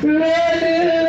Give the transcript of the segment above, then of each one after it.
Ramakrishna.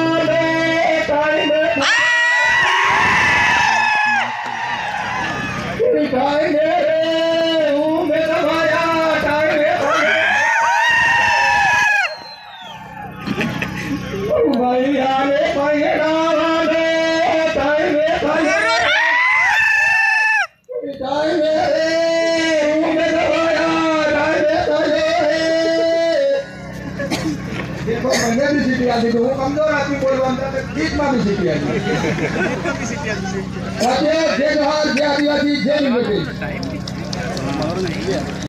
જે જહાજ જે આદિવાસી જે